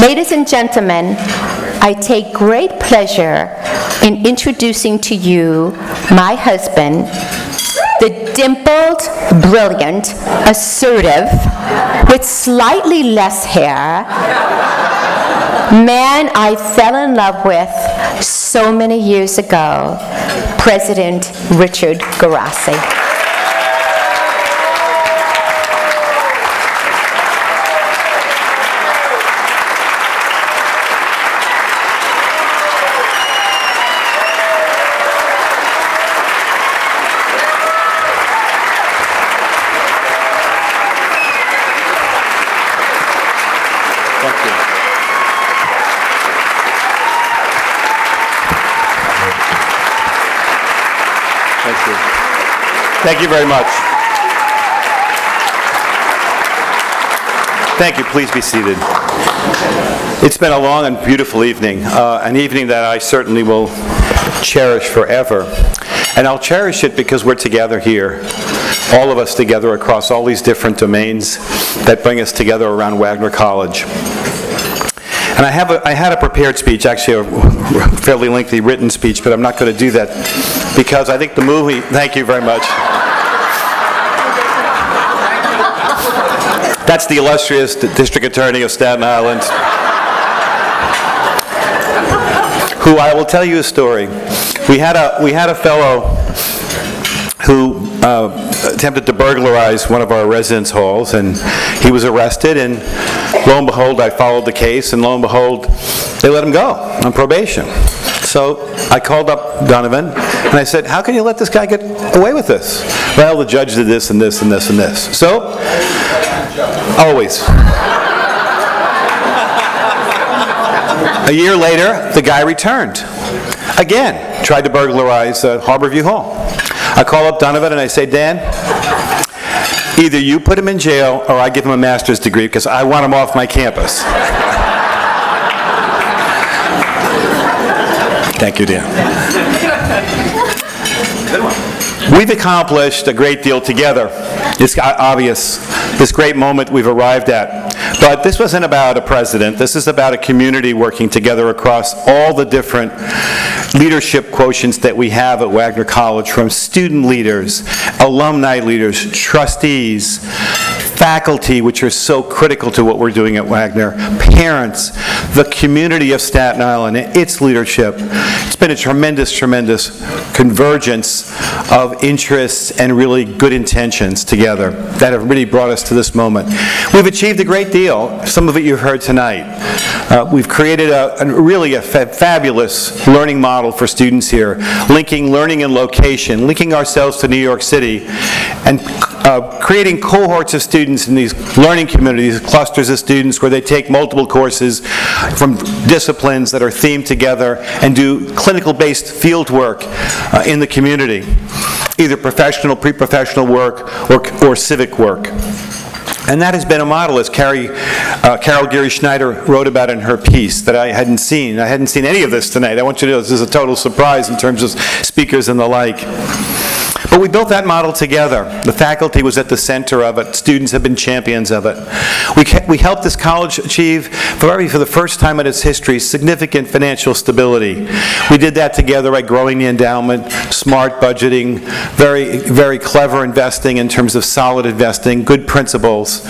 Ladies and gentlemen, I take great pleasure in introducing to you my husband, the dimpled, brilliant, assertive, with slightly less hair, man I fell in love with so many years ago, President Richard Guarasci. Thank you. Thank you. Thank you very much. Thank you. Please be seated. It's been a long and beautiful evening, uh, an evening that I certainly will cherish forever. And I'll cherish it because we're together here, all of us together across all these different domains that bring us together around Wagner College. And I, have a, I had a prepared speech, actually a fairly lengthy written speech, but I'm not going to do that because I think the movie, thank you very much. That's the illustrious District Attorney of Staten Island, who I will tell you a story. We had a, we had a fellow who uh, attempted to burglarize one of our residence halls, and he was arrested, and lo and behold, I followed the case, and lo and behold, they let him go on probation. So I called up Donovan, and I said, how can you let this guy get away with this? Well, the judge did this and this and this and this. So, always. A year later, the guy returned. Again, tried to burglarize uh, Harborview Hall. I call up Donovan and I say, Dan, either you put him in jail or I give him a master's degree because I want him off my campus. Thank you, Dan. We've accomplished a great deal together. It's obvious, this great moment we've arrived at. But this wasn't about a president. This is about a community working together across all the different leadership quotients that we have at Wagner College, from student leaders, alumni leaders, trustees, faculty, which are so critical to what we're doing at Wagner, parents, the community of Staten Island, its leadership. It's been a tremendous, tremendous convergence of interests and really good intentions together that have really brought us to this moment. We've achieved a great deal. Some of it you've heard tonight. Uh, we've created a, a really a fa fabulous learning model for students here, linking learning and location, linking ourselves to New York City, and uh, creating cohorts of students in these learning communities, clusters of students where they take multiple courses from disciplines that are themed together and do clinical-based field work uh, in the community, either professional, pre-professional work, or, or civic work. And that has been a model, as Carrie, uh, Carol Geary Schneider wrote about in her piece, that I hadn't seen. I hadn't seen any of this tonight. I want you to know this is a total surprise in terms of speakers and the like. But we built that model together. The faculty was at the center of it. Students have been champions of it. We, we helped this college achieve, for, for the first time in its history, significant financial stability. We did that together by growing the endowment, smart budgeting, very, very clever investing in terms of solid investing, good principles.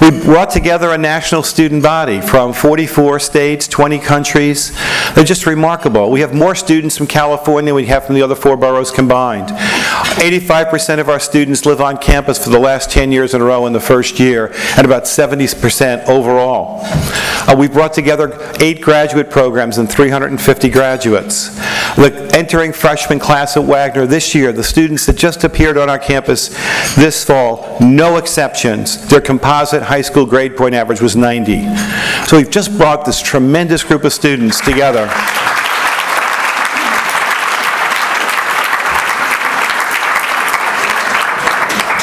We brought together a national student body from 44 states, 20 countries. They're just remarkable. We have more students from California than we have from the other four boroughs combined. 85% of our students live on campus for the last 10 years in a row in the first year, and about 70% overall. Uh, we brought together eight graduate programs and 350 graduates. The entering freshman class at Wagner this year, the students that just appeared on our campus this fall, no exceptions, their composite high school grade point average was 90. So we've just brought this tremendous group of students together.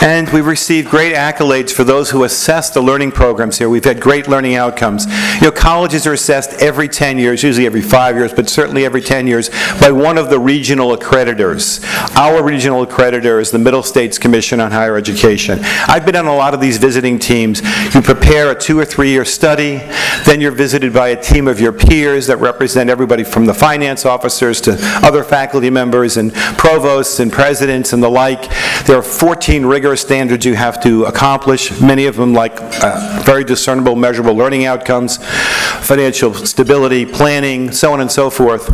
And we've received great accolades for those who assess the learning programs here. We've had great learning outcomes. You know, colleges are assessed every 10 years, usually every five years, but certainly every 10 years, by one of the regional accreditors. Our regional accreditor is the Middle States Commission on Higher Education. I've been on a lot of these visiting teams. You prepare a two or three year study, then you're visited by a team of your peers that represent everybody from the finance officers to other faculty members and provosts and presidents and the like. There are 14 rigorous standards you have to accomplish, many of them like uh, very discernible, measurable learning outcomes, financial stability, planning, so on and so forth.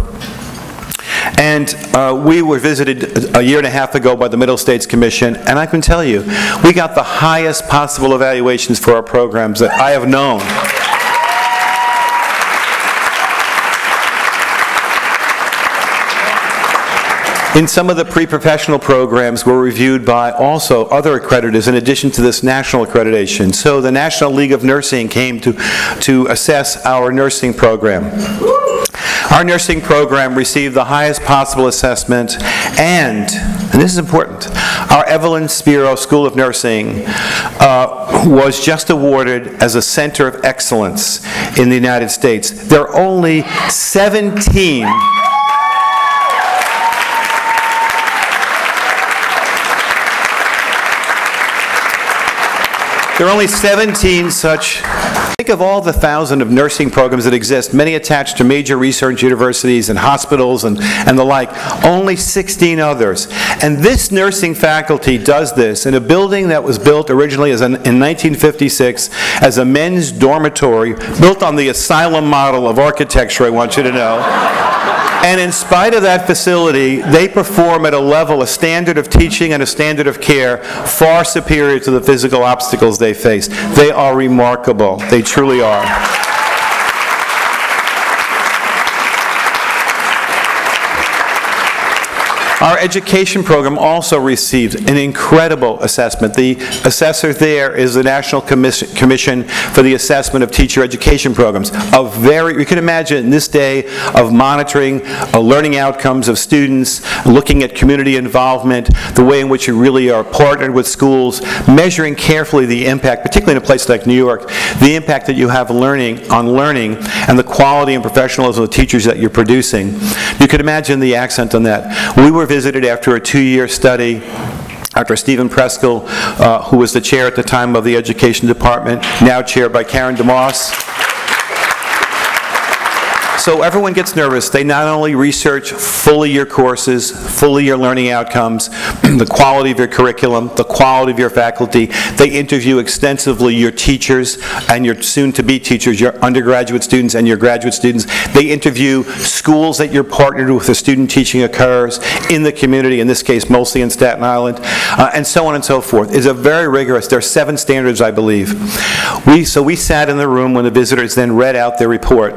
And uh, we were visited a year and a half ago by the Middle States Commission, and I can tell you, we got the highest possible evaluations for our programs that I have known. In some of the pre-professional programs were reviewed by also other accreditors in addition to this national accreditation. So the National League of Nursing came to, to assess our nursing program. Our nursing program received the highest possible assessment and, and this is important, our Evelyn Spiro School of Nursing uh, was just awarded as a center of excellence in the United States. There are only 17 There are only 17 such. Think of all the thousand of nursing programs that exist, many attached to major research universities and hospitals and, and the like. Only 16 others. And this nursing faculty does this in a building that was built originally as an, in 1956 as a men's dormitory, built on the asylum model of architecture, I want you to know. And in spite of that facility, they perform at a level, a standard of teaching and a standard of care far superior to the physical obstacles they face. They are remarkable. They truly are. Our education program also received an incredible assessment. The assessor there is the National Commission for the Assessment of Teacher Education Programs. A very, you can imagine in this day of monitoring uh, learning outcomes of students, looking at community involvement, the way in which you really are partnered with schools, measuring carefully the impact, particularly in a place like New York, the impact that you have learning on learning and the quality and professionalism of the teachers that you're producing. You could imagine the accent on that. We were visited after a two-year study Dr. Stephen Preskill, uh, who was the chair at the time of the Education Department, now chaired by Karen DeMoss. So everyone gets nervous. They not only research fully your courses, fully your learning outcomes, the quality of your curriculum, the quality of your faculty, they interview extensively your teachers and your soon-to-be teachers, your undergraduate students and your graduate students. They interview schools that you're partnered with the student teaching occurs in the community, in this case mostly in Staten Island, uh, and so on and so forth. It's a very rigorous, there are seven standards I believe. We, so we sat in the room when the visitors then read out their report.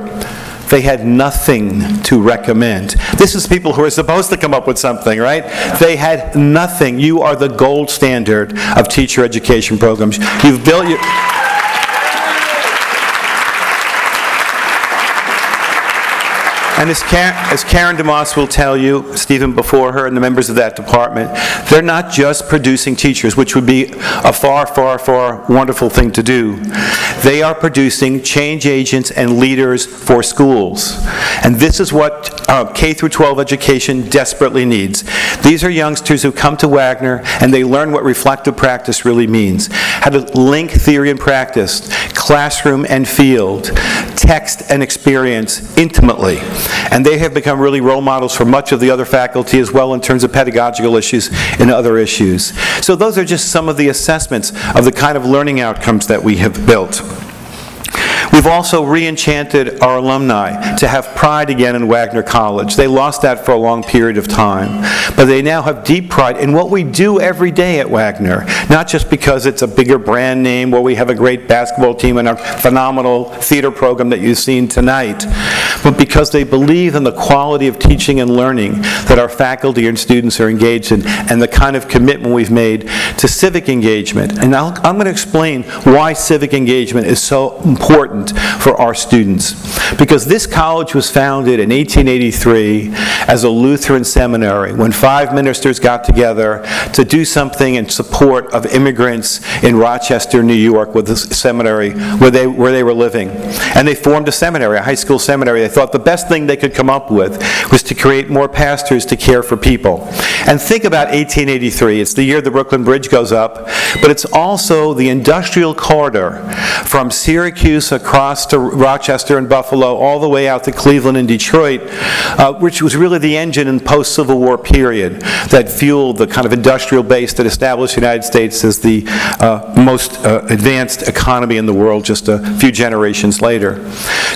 They had nothing to recommend. This is people who are supposed to come up with something, right? They had nothing. You are the gold standard of teacher education programs. You've built your... And as Karen, as Karen DeMoss will tell you, Stephen before her and the members of that department, they're not just producing teachers, which would be a far, far, far wonderful thing to do. They are producing change agents and leaders for schools. And this is what uh, K through 12 education desperately needs. These are youngsters who come to Wagner and they learn what reflective practice really means. How to link theory and practice, classroom and field, text and experience intimately. And they have become really role models for much of the other faculty as well in terms of pedagogical issues and other issues. So those are just some of the assessments of the kind of learning outcomes that we have built. We've also re-enchanted our alumni to have pride again in Wagner College. They lost that for a long period of time, but they now have deep pride in what we do every day at Wagner, not just because it's a bigger brand name where we have a great basketball team and a phenomenal theater program that you've seen tonight, but because they believe in the quality of teaching and learning that our faculty and students are engaged in, and the kind of commitment we've made to civic engagement. And I'll, I'm going to explain why civic engagement is so important for our students. Because this college was founded in 1883 as a Lutheran seminary when five ministers got together to do something in support of immigrants in Rochester, New York, with the seminary where they, where they were living. And they formed a seminary, a high school seminary. Thought the best thing they could come up with was to create more pastors to care for people. And think about 1883. It's the year the Brooklyn Bridge goes up, but it's also the industrial corridor from Syracuse across to Rochester and Buffalo, all the way out to Cleveland and Detroit, uh, which was really the engine in post-Civil War period that fueled the kind of industrial base that established the United States as the uh, most uh, advanced economy in the world just a few generations later.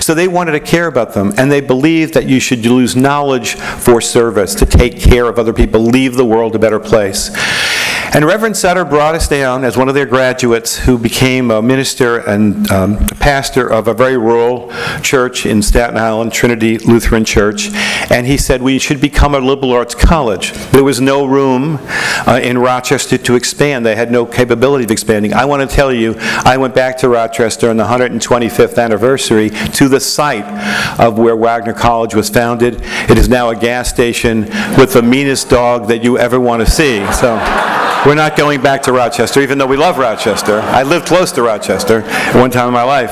So they wanted to care about them, and they believe that you should use knowledge for service, to take care of other people, leave the world a better place. And Reverend Sutter brought us down as one of their graduates who became a minister and um, pastor of a very rural church in Staten Island, Trinity Lutheran Church. And he said we should become a liberal arts college. There was no room uh, in Rochester to expand. They had no capability of expanding. I want to tell you, I went back to Rochester on the 125th anniversary to the site of where Wagner College was founded. It is now a gas station with the meanest dog that you ever want to see. So. We're not going back to Rochester, even though we love Rochester. I lived close to Rochester at one time in my life.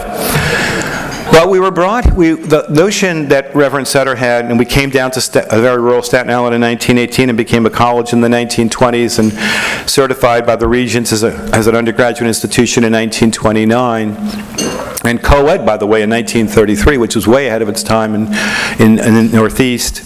But we were brought, we, the notion that Reverend Sutter had, and we came down to a very rural Staten Island in 1918 and became a college in the 1920s and certified by the Regents as, a, as an undergraduate institution in 1929 and co-ed, by the way, in 1933, which was way ahead of its time in, in, in the Northeast.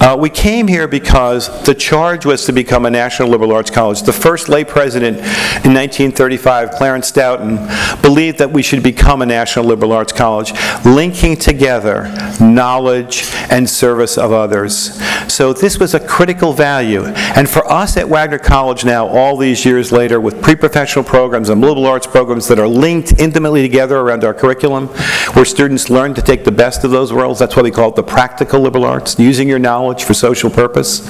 Uh, we came here because the charge was to become a national liberal arts college. The first lay president in 1935, Clarence Stoughton, believed that we should become a national liberal arts college, linking together knowledge and service of others. So this was a critical value. And for us at Wagner College now, all these years later, with pre-professional programs and liberal arts programs that are linked intimately together around our curriculum, where students learn to take the best of those worlds, that's why we call it the practical liberal arts, using your knowledge knowledge for social purpose.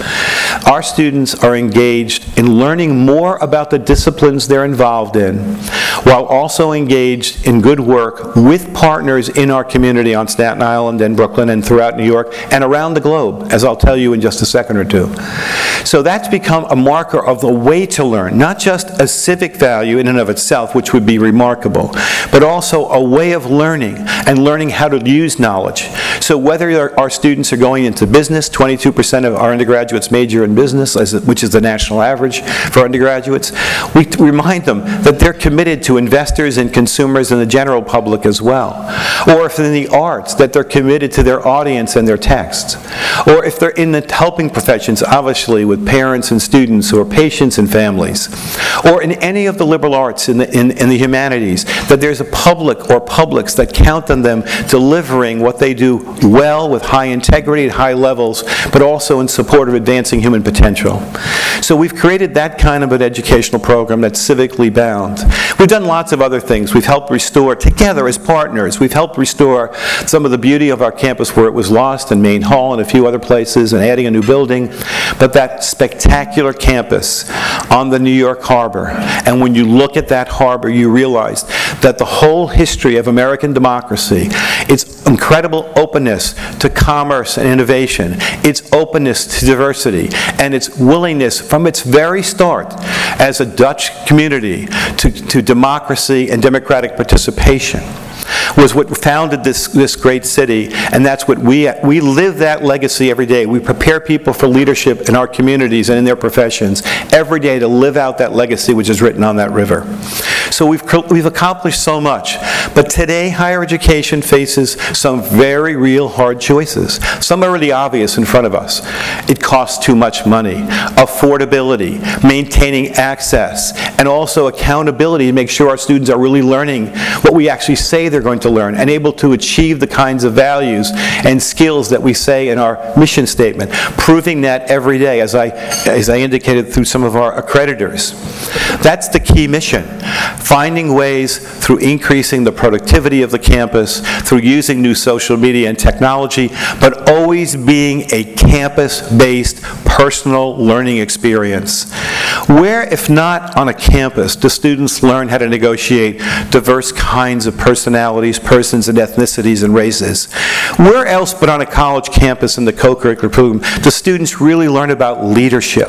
Our students are engaged in learning more about the disciplines they're involved in, while also engaged in good work with partners in our community on Staten Island and Brooklyn and throughout New York and around the globe, as I'll tell you in just a second or two. So that's become a marker of the way to learn, not just a civic value in and of itself, which would be remarkable, but also a way of learning and learning how to use knowledge. So whether our students are going into business, 22% of our undergraduates major in business, which is the national average for undergraduates. We remind them that they're committed to investors and consumers and the general public as well. Or if in the arts, that they're committed to their audience and their texts. Or if they're in the helping professions, obviously with parents and students or patients and families. Or in any of the liberal arts in the, in, in the humanities, that there's a public or publics that count on them delivering what they do well with high integrity at high levels but also in support of advancing human potential. So we've created that kind of an educational program that's civically bound. We've done lots of other things. We've helped restore, together as partners, we've helped restore some of the beauty of our campus where it was lost in Main Hall and a few other places and adding a new building. But that spectacular campus on the New York Harbor, and when you look at that harbor, you realize that the whole history of American democracy, its incredible openness to commerce and innovation, its openness to diversity, and its willingness from its very start as a Dutch community to, to democracy and democratic participation was what founded this, this great city, and that's what we, we live that legacy every day. We prepare people for leadership in our communities and in their professions every day to live out that legacy which is written on that river. So we've, we've accomplished so much, but today higher education faces some very real hard choices. Some are really obvious in front of us. It costs too much money, affordability, maintaining access, and also accountability to make sure our students are really learning what we actually say they're going to to learn and able to achieve the kinds of values and skills that we say in our mission statement, proving that every day, as I, as I indicated through some of our accreditors. That's the key mission, finding ways through increasing the productivity of the campus, through using new social media and technology, but always being a campus-based personal learning experience. Where, if not on a campus, do students learn how to negotiate diverse kinds of personalities, persons, and ethnicities and races? Where else but on a college campus in the co-curricular program do students really learn about leadership?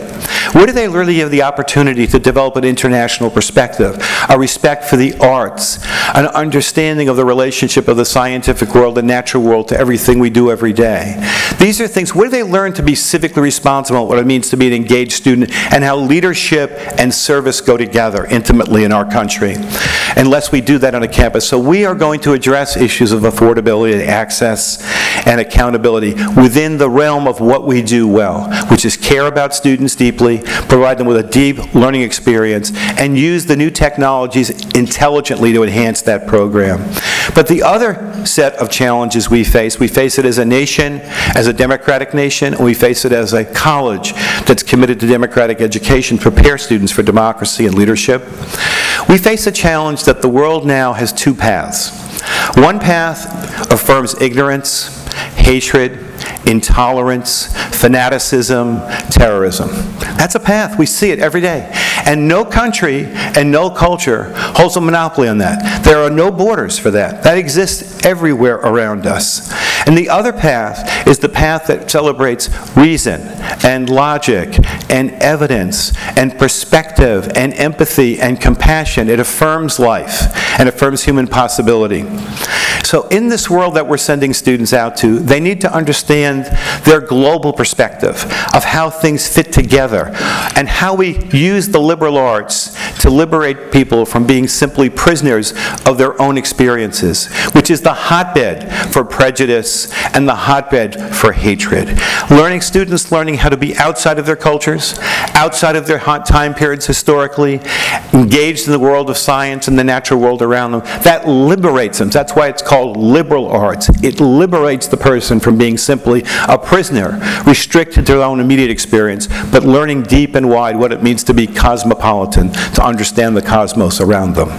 Where do they really have the opportunity to develop an international perspective, a respect for the arts, an understanding of the relationship of the scientific world and natural world to everything we do every day? These are things, where do they learn to be civically responsible, what it means to be an engaged student, and how leadership and service go together intimately in our country, unless we do that on a campus. So we are going to address issues of affordability, access, and accountability within the realm of what we do well, which is care about students deeply, provide them with a deep learning experience, and use the new technologies intelligently to enhance that program. But the other set of challenges we face, we face it as a nation, as a democratic nation, and we face it as a college that's committed to democratic education, prepare students for democracy and leadership. We face a challenge that the world now has two paths. One path affirms ignorance, hatred, intolerance, fanaticism, terrorism. That's a path. We see it every day. And no country and no culture holds a monopoly on that. There are no borders for that. That exists everywhere around us. And the other path is the path that celebrates reason and logic and evidence and perspective and empathy and compassion. It affirms life and affirms human possibility. So in this world that we're sending students out to, they need to understand their global perspective of how things fit together and how we use the liberal arts to liberate people from being simply prisoners of their own experiences, which is the hotbed for prejudice and the hotbed for hatred. Learning students learning how to be outside of their cultures, outside of their hot time periods historically, engaged in the world of science and the natural world around them, that liberates them. That's why it's called liberal arts. It liberates the person from being simply a prisoner, restricted to their own immediate experience, but learning deep and wide what it means to be cosmopolitan, to understand the cosmos around them.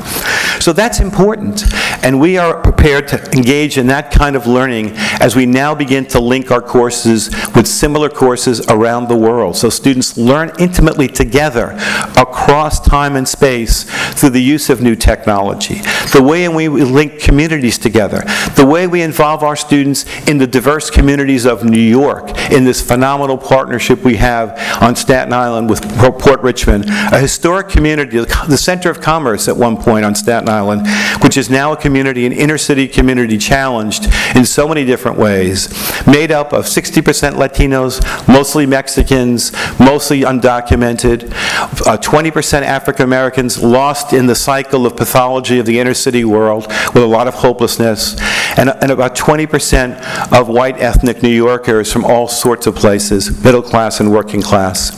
So that's important, and we are prepared to engage in that kind of learning as we now begin to link our courses with similar courses around the world. So students learn intimately together across time and space through the use of new technology. The way in which we link communities together, the way we involve our students in the diverse communities of New York in this phenomenal partnership we have on Staten Island with Port Richmond, a historic community, the center of commerce at one point on Staten Island, which is now a community, an inner city community challenged in so many different ways, made up of 60% Latinos, mostly Mexicans, mostly undocumented, 20% uh, African Americans lost in the cycle of pathology of the inner city world with a lot of hopelessness, and, and about 20% of white ethnic New Yorkers from all sorts of places, middle class and working class.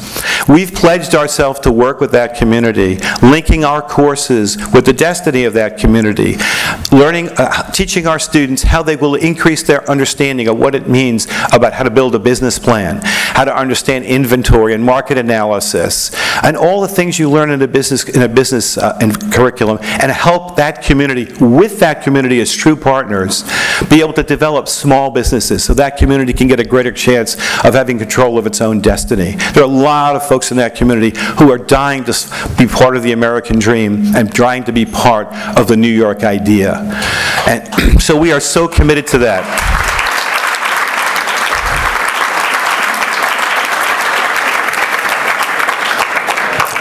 We've pledged ourselves to work with that community, linking our courses with the destiny of that community, learning, uh, teaching our students how they will increase their understanding of what it means about how to build a business plan, how to understand inventory and market analysis, and all the things you learn in a business, in a business uh, curriculum, and help that community, with that community as true partners, be able to develop small businesses so that community can get a greater chance of having control of its own destiny. There are a lot of folks in that community who are dying to be part of the American dream and trying to be part of the New York idea. And so we are so committed to that.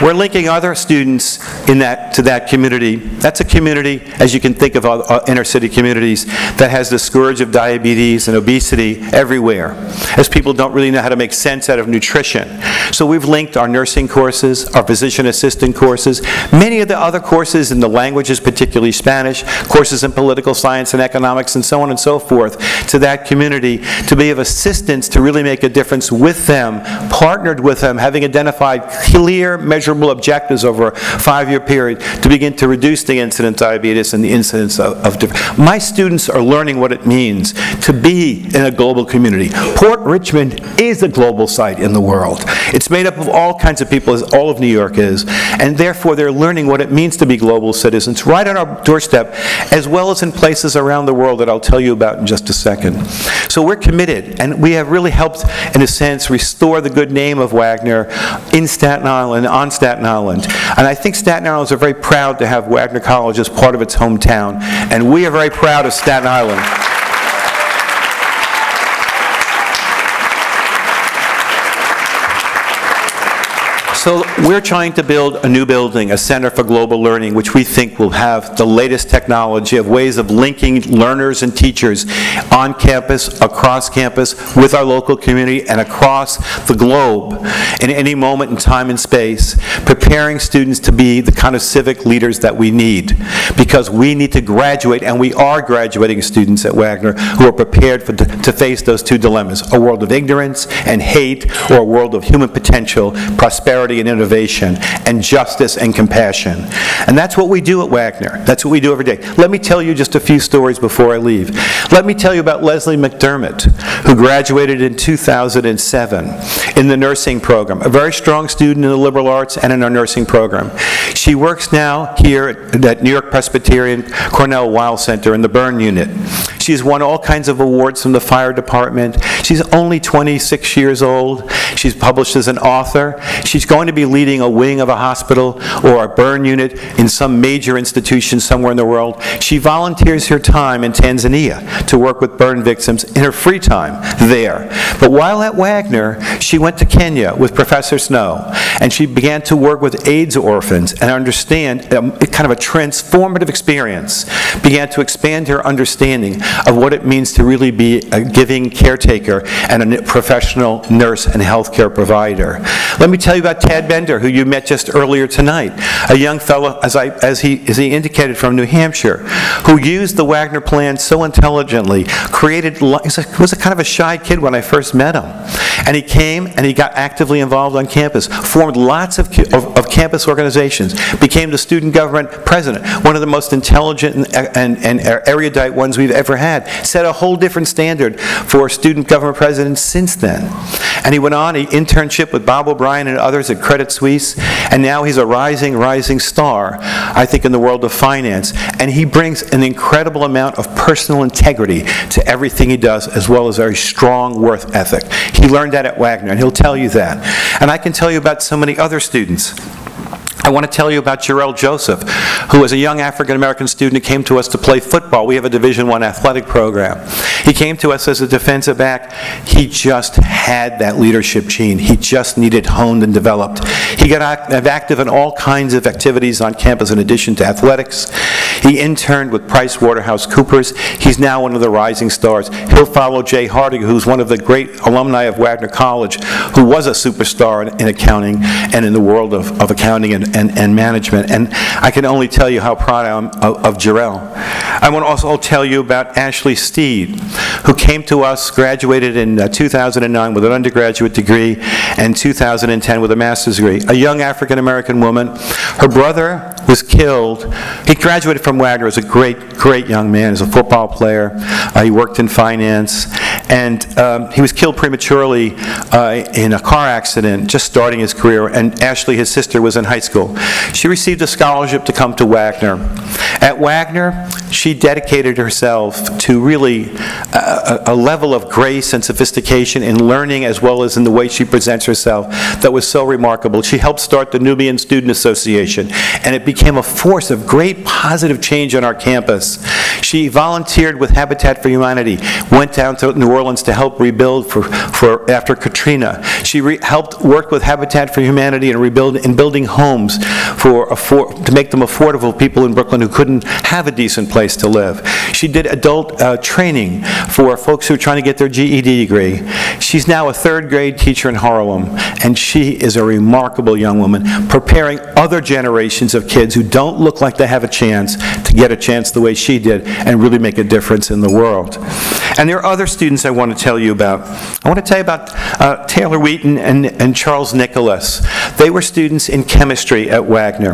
We're linking other students in that, to that community. That's a community, as you can think of uh, inner city communities, that has the scourge of diabetes and obesity everywhere, as people don't really know how to make sense out of nutrition. So we've linked our nursing courses, our physician assistant courses, many of the other courses in the languages, particularly Spanish, courses in political science and economics, and so on and so forth, to that community to be of assistance to really make a difference with them, partnered with them, having identified clear, measurable measurable objectives over a five-year period to begin to reduce the incidence of diabetes and the incidence of, of my students are learning what it means to be in a global community. Port Richmond is a global site in the world. It's made up of all kinds of people, as all of New York is, and therefore they're learning what it means to be global citizens right on our doorstep, as well as in places around the world that I'll tell you about in just a second. So we're committed, and we have really helped, in a sense, restore the good name of Wagner in Staten Island, on Staten Island. And I think Staten Islanders are very proud to have Wagner College as part of its hometown, and we are very proud of Staten Island. So we're trying to build a new building, a Center for Global Learning, which we think will have the latest technology of ways of linking learners and teachers on campus, across campus, with our local community, and across the globe in any moment in time and space, preparing students to be the kind of civic leaders that we need. Because we need to graduate, and we are graduating students at Wagner who are prepared for, to face those two dilemmas, a world of ignorance and hate, or a world of human potential, prosperity and innovation, and justice and compassion. And that's what we do at Wagner. That's what we do every day. Let me tell you just a few stories before I leave. Let me tell you about Leslie McDermott, who graduated in 2007 in the nursing program, a very strong student in the liberal arts and in our nursing program. She works now here at New York Presbyterian Cornell Weill Center in the burn unit. She's won all kinds of awards from the fire department. She's only 26 years old. She's published as an author. She's going to be leading a wing of a hospital or a burn unit in some major institution somewhere in the world. She volunteers her time in Tanzania to work with burn victims in her free time there. But while at Wagner, she went to Kenya with Professor Snow, and she began to work with AIDS orphans and understand um, kind of a transformative experience, began to expand her understanding of what it means to really be a giving caretaker and a professional nurse and healthcare provider. Let me tell you about Tad Bender, who you met just earlier tonight, a young fellow, as, I, as, he, as he indicated, from New Hampshire, who used the Wagner plan so intelligently, created, he was a, kind of a shy kid when I first met him. And he came and he got actively involved on campus, formed lots of, of, of campus organizations, became the student government president, one of the most intelligent and, and, and erudite ones we've ever had, set a whole different standard for student government presidents since then. And he went on, he internship with Bob O'Brien and others at Credit Suisse, and now he's a rising, rising star, I think, in the world of finance. And he brings an incredible amount of personal integrity to everything he does, as well as a very strong worth ethic. He learned that at Wagner, and he'll tell you that. And I can tell you about so many other students. I want to tell you about Jarrell Joseph, who was a young African-American student who came to us to play football. We have a Division One athletic program. He came to us as a defensive back. He just had that leadership gene. He just needed honed and developed. He got active in all kinds of activities on campus in addition to athletics. He interned with Price Waterhouse Coopers. He's now one of the rising stars. He'll follow Jay Hardig, who's one of the great alumni of Wagner College, who was a superstar in, in accounting and in the world of, of accounting and, and, and, management. And I can only tell you how proud I am of, of Jarrell. I want to also tell you about Ashley Steed, who came to us, graduated in uh, 2009 with an undergraduate degree, and 2010 with a master's degree. A young African-American woman. Her brother was killed. He graduated from Wagner as a great, great young man, as a football player. Uh, he worked in finance, and um, he was killed prematurely uh, in a car accident, just starting his career, and Ashley, his sister, was in high school. She received a scholarship to come to Wagner. At Wagner, she dedicated herself to really uh, a, a, level of grace and sophistication in learning as well as in the way she presents herself that was so remarkable. She helped start the Nubian Student Association, and it became a force of great positive change on our campus. She volunteered with Habitat for Humanity, went down to New Orleans to help rebuild for, for after Katrina. She helped work with Habitat for Humanity in, rebuild, in building homes for, to make them affordable for people in Brooklyn who couldn't have a decent place to live. She did adult uh, training for folks who are trying to get their GED degree. She's now a third grade teacher in Harlem, and she is a remarkable young woman, preparing other generations of kids who don't look like they have a chance to get a chance the way she did and really make a difference in the world. And there are other students I want to tell you about. I want to tell you about uh, Taylor Wheaton and, and Charles Nicholas. They were students in chemistry at Wagner.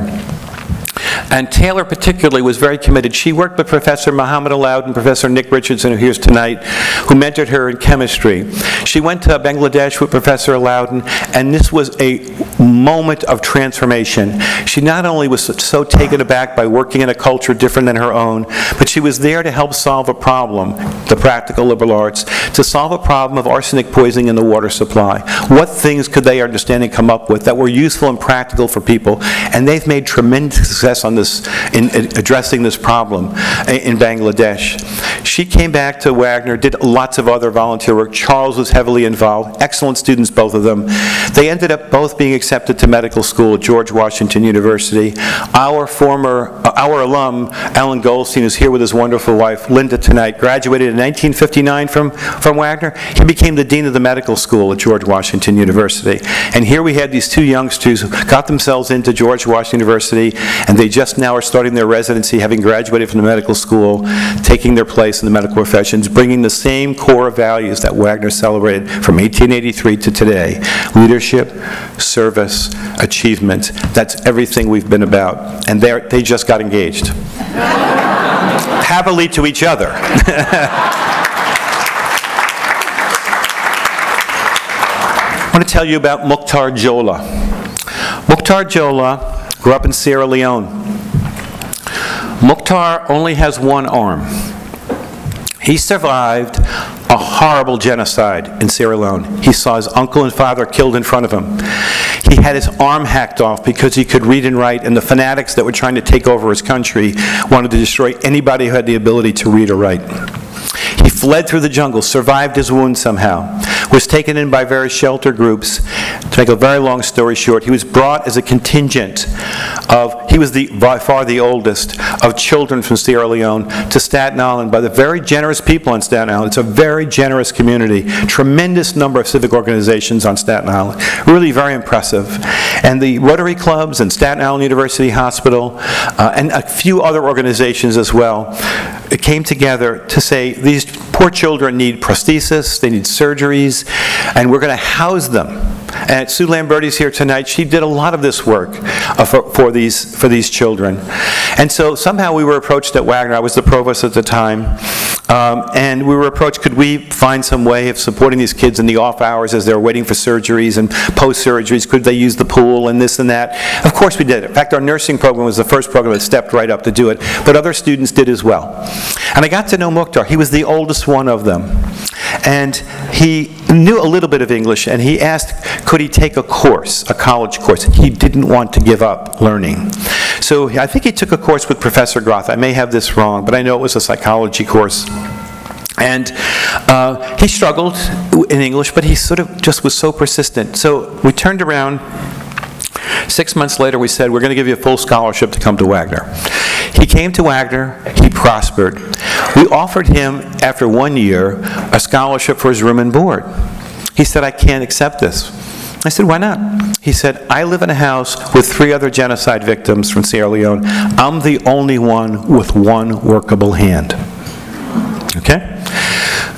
And Taylor particularly was very committed. She worked with Professor Muhammad Alauddin and Professor Nick Richardson, who here's tonight, who mentored her in chemistry. She went to Bangladesh with Professor Alauddin, and this was a moment of transformation. She not only was so taken aback by working in a culture different than her own, but she was there to help solve a problem, the practical liberal arts, to solve a problem of arsenic poisoning in the water supply. What things could they understand and come up with that were useful and practical for people? And they've made tremendous success on this, in, in addressing this problem in Bangladesh. She came back to Wagner, did lots of other volunteer work. Charles was heavily involved. Excellent students, both of them. They ended up both being accepted to medical school at George Washington University. Our former, uh, our alum, Alan Goldstein, is here with his wonderful wife, Linda, tonight, graduated in 1959 from, from Wagner. He became the dean of the medical school at George Washington University. And here we had these two youngsters who got themselves into George Washington University, and they just now are starting their residency, having graduated from the medical school, taking their place in the medical professions, bringing the same core values that Wagner celebrated from 1883 to today. Leadership, service, achievement. That's everything we've been about. And they just got engaged. Happily to each other. I want to tell you about Mukhtar Jola. Mukhtar Jola grew up in Sierra Leone. Mukhtar only has one arm. He survived a horrible genocide in Sierra Leone. He saw his uncle and father killed in front of him. He had his arm hacked off because he could read and write, and the fanatics that were trying to take over his country wanted to destroy anybody who had the ability to read or write. He fled through the jungle, survived his wound somehow, was taken in by various shelter groups. To make a very long story short, he was brought as a contingent of, he was the, by far the oldest of children from Sierra Leone to Staten Island by the very generous people on Staten Island. It's a very generous community, tremendous number of civic organizations on Staten Island, really very impressive. And the Rotary Clubs and Staten Island University Hospital uh, and a few other organizations as well came together to say these poor children need prosthesis, they need surgeries, and we're going to house them. And Sue Lamberti's here tonight. She did a lot of this work uh, for, for, these, for these children. And so somehow we were approached at Wagner. I was the provost at the time. Um, and we were approached, could we find some way of supporting these kids in the off hours as they're waiting for surgeries and post surgeries? Could they use the pool and this and that? Of course we did. In fact, our nursing program was the first program that stepped right up to do it. But other students did as well. And I got to know Mukhtar. He was the oldest one of them. And he knew a little bit of English, and he asked, could he take a course, a college course? He didn't want to give up learning. So I think he took a course with Professor Groth. I may have this wrong, but I know it was a psychology course. And uh, he struggled in English, but he sort of just was so persistent. So we turned around. Six months later, we said, We're going to give you a full scholarship to come to Wagner. He came to Wagner, he prospered. We offered him, after one year, a scholarship for his room and board. He said, I can't accept this. I said, why not? He said, I live in a house with three other genocide victims from Sierra Leone. I'm the only one with one workable hand. Okay?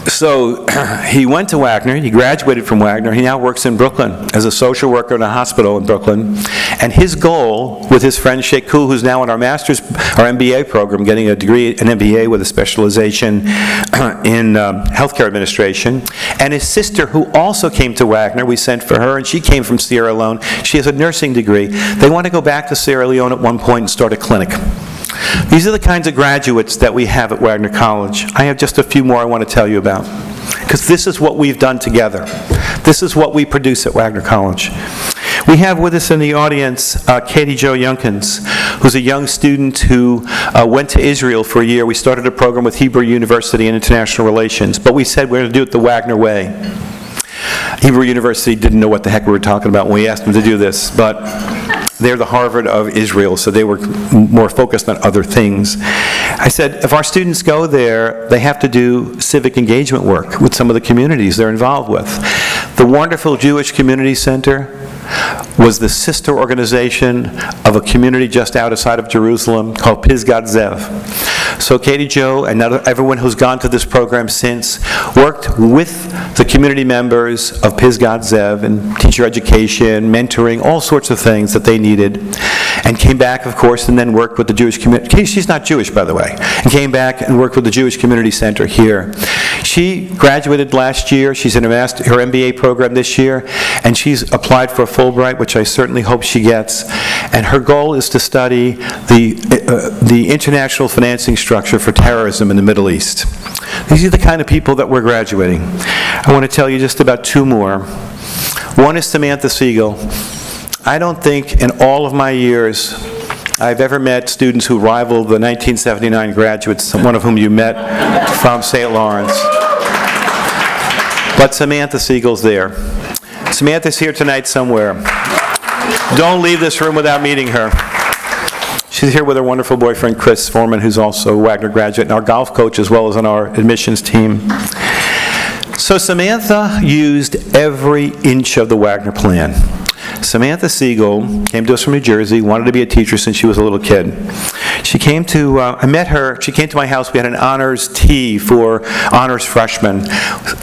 So he went to Wagner, he graduated from Wagner, he now works in Brooklyn as a social worker in a hospital in Brooklyn. And his goal with his friend Koo, who's now in our master's, our MBA program, getting a degree, an MBA with a specialization in um, healthcare administration, and his sister, who also came to Wagner, we sent for her, and she came from Sierra Leone. She has a nursing degree. They want to go back to Sierra Leone at one point and start a clinic. These are the kinds of graduates that we have at Wagner College. I have just a few more I want to tell you about. Because this is what we've done together. This is what we produce at Wagner College. We have with us in the audience uh, Katie Jo Yunkins, who's a young student who uh, went to Israel for a year. We started a program with Hebrew University in International Relations, but we said we're going to do it the Wagner way. Hebrew University didn't know what the heck we were talking about when we asked them to do this, but they're the Harvard of Israel, so they were more focused on other things. I said, if our students go there, they have to do civic engagement work with some of the communities they're involved with. The wonderful Jewish Community Center was the sister organization of a community just outside of Jerusalem called Pisgat Zev. So Katie Joe and everyone who's gone to this program since worked with the community members of Pisgat Zev and teacher education, mentoring, all sorts of things that they needed, and came back, of course, and then worked with the Jewish community. She's not Jewish, by the way, and came back and worked with the Jewish Community Center here. She graduated last year. She's in her, MBA program this year, and she's applied for a Fulbright, which I certainly hope she gets. And her goal is to study the, uh, the international financing structure for terrorism in the Middle East. These are the kind of people that we're graduating. I want to tell you just about two more. One is Samantha Siegel. I don't think in all of my years I've ever met students who rival the 1979 graduates, one of whom you met from St. Lawrence. But Samantha Siegel's there. Samantha's here tonight somewhere. Don't leave this room without meeting her. She's here with her wonderful boyfriend, Chris Foreman, who's also a Wagner graduate and our golf coach as well as on our admissions team. So Samantha used every inch of the Wagner plan. Samantha Siegel came to us from New Jersey, wanted to be a teacher since she was a little kid. She came to, uh, I met her, she came to my house, we had an honors tea for honors freshmen.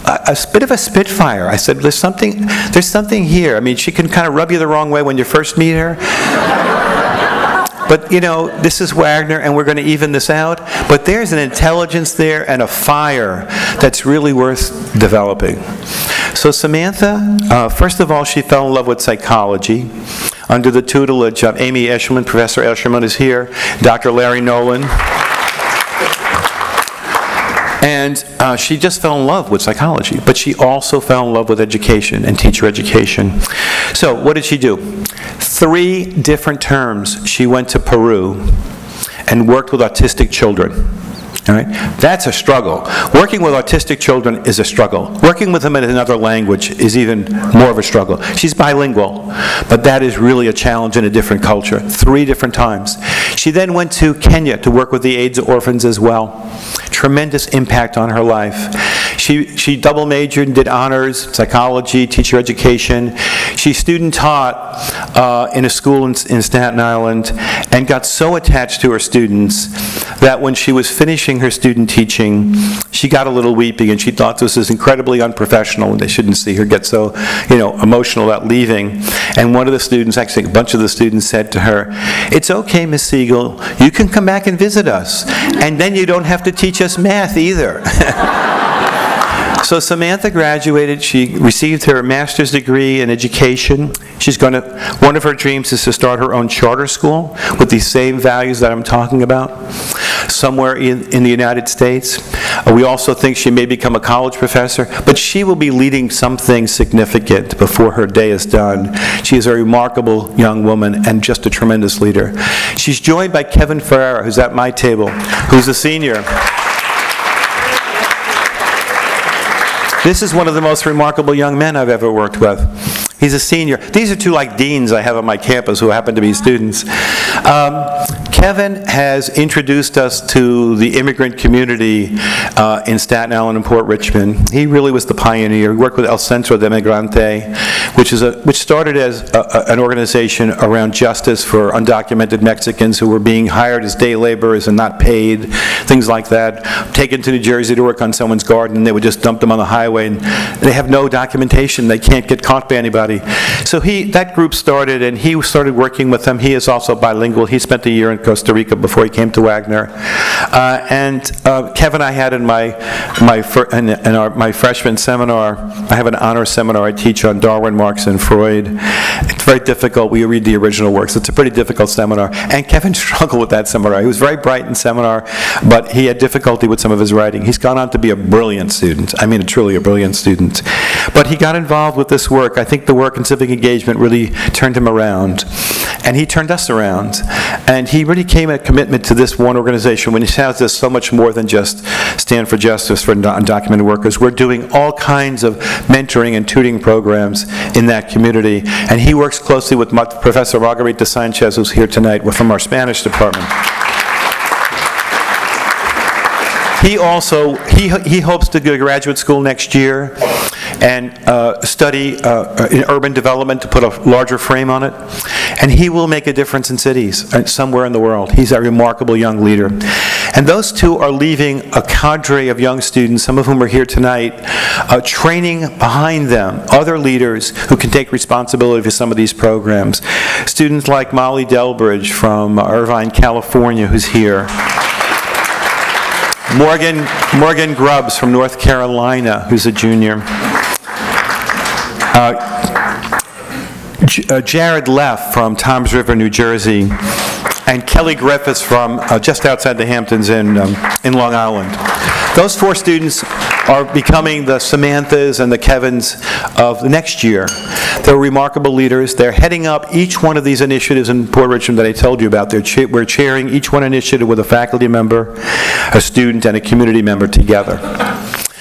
A, a bit of a spitfire. I said, there's something, there's something here. I mean, she can kind of rub you the wrong way when you first meet her. But, you know, this is Wagner, and we're going to even this out. But there's an intelligence there and a fire that's really worth developing. So Samantha, uh, first of all, she fell in love with psychology under the tutelage of Amy Eshleman. Professor Eshleman is here, Dr. Larry Nolan. And uh, she just fell in love with psychology, but she also fell in love with education and teacher education. So, what did she do? Three different terms she went to Peru and worked with autistic children. All right? That's a struggle. Working with autistic children is a struggle. Working with them in another language is even more of a struggle. She's bilingual, but that is really a challenge in a different culture. Three different times. She then went to Kenya to work with the AIDS orphans as well. Tremendous impact on her life. She, she double majored and did honors, psychology, teacher education. She student taught uh, in a school in, in Staten Island and got so attached to her students that when she was finishing her student teaching, she got a little weepy and she thought this was incredibly unprofessional and they shouldn't see her get so, you know, emotional about leaving. And one of the students, actually a bunch of the students said to her, it's okay, Miss Siegel, you can come back and visit us. And then you don't have to teach us math either. So Samantha graduated. She received her master's degree in education. She's going to, one of her dreams is to start her own charter school with these same values that I'm talking about somewhere in, in the United States. Uh, we also think she may become a college professor, but she will be leading something significant before her day is done. She is a remarkable young woman and just a tremendous leader. She's joined by Kevin Ferreira, who's at my table, who's a senior. This is one of the most remarkable young men I've ever worked with. He's a senior. These are two like deans I have on my campus who happen to be students. Um, Kevin has introduced us to the immigrant community uh, in Staten Island and Port Richmond. He really was the pioneer. He worked with El Centro del Inmigrante, which, is a, which started as a, a, an organization around justice for undocumented Mexicans who were being hired as day laborers and not paid, things like that. Taken to New Jersey to work on someone's garden, and they would just dump them on the highway, and they have no documentation. They can't get caught by anybody. So he, that group started, and he started working with them. He is also bilingual. He spent a year in Costa Rica before he came to Wagner. Uh, and uh, Kevin, I had in my my in, in our, my freshman seminar, I have an honor seminar I teach on Darwin, Marx, and Freud. It's very difficult. We read the original works. It's a pretty difficult seminar. And Kevin struggled with that seminar. He was very bright in seminar, but he had difficulty with some of his writing. He's gone on to be a brilliant student. I mean, a truly a brilliant student. But he got involved with this work. I think the work in civic engagement really turned him around. And he turned us around. And he really came a commitment to this one organization when he has this so much more than just Stand for Justice for undocumented workers. We're doing all kinds of mentoring and tutoring programs in that community. And he works closely with Professor Margarita Sanchez, who's here tonight. From our Spanish department. He also, he, he hopes to go to graduate school next year and uh, study uh, in urban development to put a larger frame on it. And he will make a difference in cities uh, somewhere in the world. He's a remarkable young leader. And those two are leaving a cadre of young students, some of whom are here tonight, uh, training behind them other leaders who can take responsibility for some of these programs. Students like Molly Delbridge from Irvine, California, who's here. Morgan, Morgan Grubbs from North Carolina, who's a junior. Uh, uh, Jared Leff from Toms River, New Jersey, and Kelly Griffiths from uh, just outside the Hamptons in, um, in Long Island. Those four students are becoming the Samanthas and the Kevins of the next year. They're remarkable leaders. They're heading up each one of these initiatives in Port Richmond that I told you about. They're cha- we're chairing each one initiative with a faculty member, a student, and a community member together.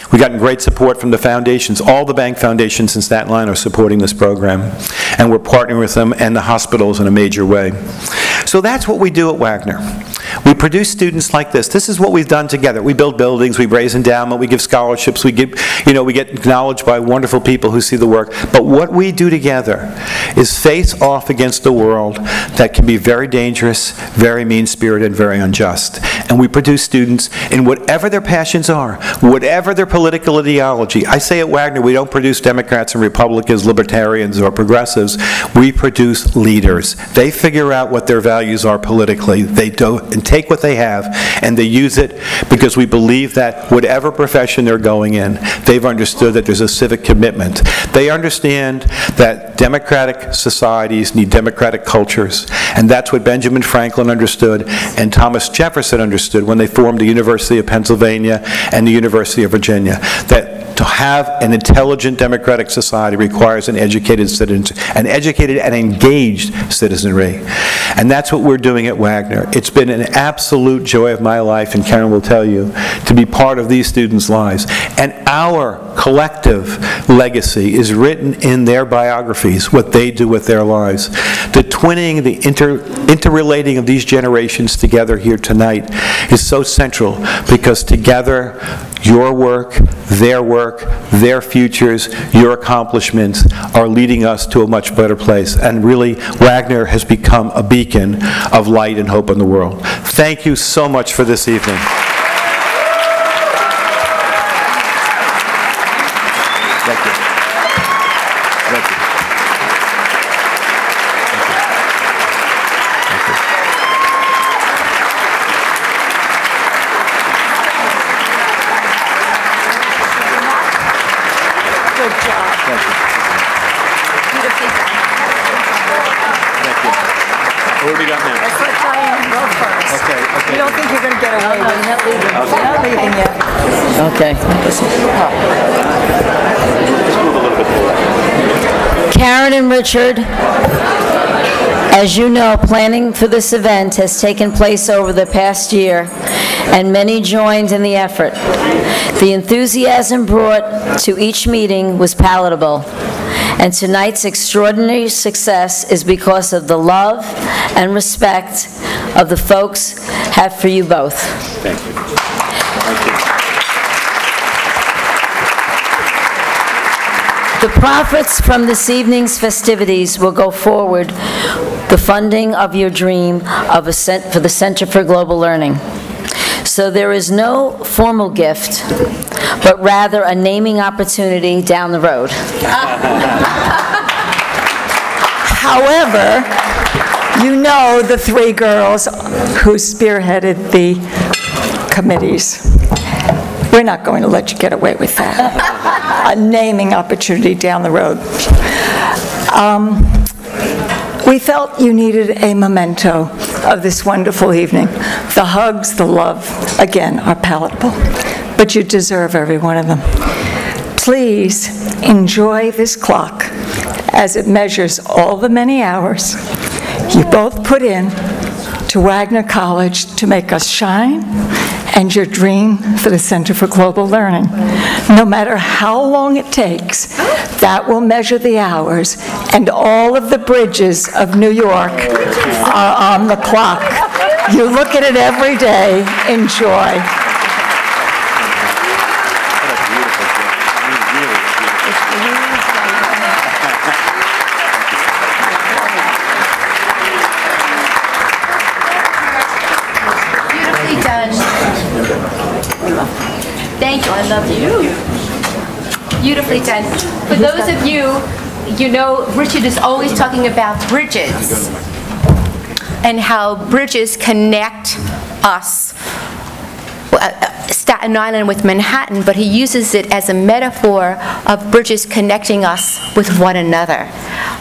We've gotten great support from the foundations. All the bank foundations in Staten Island are supporting this program, and we're partnering with them and the hospitals in a major way. So that's what we do at Wagner. We produce students like this. This is what we've done together. We build buildings, we raise endowment, we give scholarships, we give, you know, we get acknowledged by wonderful people who see the work. But what we do together is face off against the world that can be very dangerous, very mean-spirited, and very unjust. And we produce students in whatever their passions are, whatever their political ideology. I say at Wagner, we don't produce Democrats and Republicans, libertarians, or progressives. We produce leaders. They figure out what their values are politically. They do and take what they have and they use it because we believe that whatever profession they're going in, they've understood that there's a civic commitment. They understand that democratic societies need democratic cultures, and that's what Benjamin Franklin understood and Thomas Jefferson understood when they formed the University of Pennsylvania and the University of Virginia. That to have an intelligent democratic society requires an educated citizen, an educated and engaged citizenry. And that's what we're doing at Wagner. It's been an absolute joy of my life, and Karen will tell you, to be part of these students' lives. And our collective legacy is written in their biographies, what they do with their lives. The twinning, the inter, interrelating of these generations together here tonight is so central because together, your work, their work, their futures, your accomplishments are leading us to a much better place. And really, Wagner has become a beacon of light and hope in the world. Thank you so much for this evening. Thank you. Thank you. Good job. Thank you. Thank you. What do we got now? Let's let Dianne go first. Okay, okay. You don't think you're going to get away with it? Not leaving. Not leaving yet. Okay. Karen and Richard, as you know, planning for this event has taken place over the past year, and many joined in the effort. The enthusiasm brought to each meeting was palatable, and tonight's extraordinary success is because of the love and respect of the folks have for you both. Thank you. Thank you. The profits from this evening's festivities will go forward the funding of your dream of a cent, for the Center for Global Learning. So there is no formal gift, but rather a naming opportunity down the road. However, you know the three girls who spearheaded the committees. We're not going to let you get away with that. A naming opportunity down the road. Um, We felt you needed a memento of this wonderful evening. The hugs, the love, again, are palatable, but you deserve every one of them. Please enjoy this clock as it measures all the many hours you both put in to Wagner College to make us shine and your dream for the Center for Global Learning. No matter how long it takes, that will measure the hours, and all of the bridges of New York are on the clock. You look at it every day, enjoy. Beautifully done. For those of you, you know, Richard is always talking about bridges and how bridges connect us, Uh, uh, Staten Island with Manhattan, but he uses it as a metaphor of bridges connecting us with one another.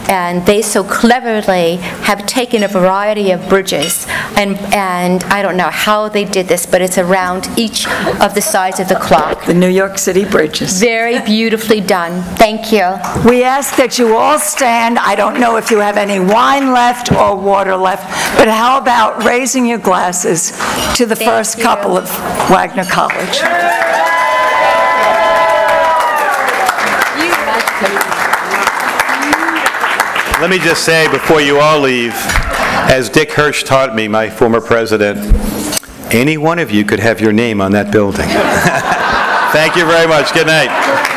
And they so cleverly have taken a variety of bridges, and, and I don't know how they did this, but it's around each of the sides of the clock. The New York City bridges. Very beautifully done. Thank you. We ask that you all stand. I don't know if you have any wine left or water left, but how about raising your glasses to the Thank first you. couple of Wagner College? Let me just say, before you all leave, as Dick Hirsch taught me, my former president, any one of you could have your name on that building. Thank you very much. Good night.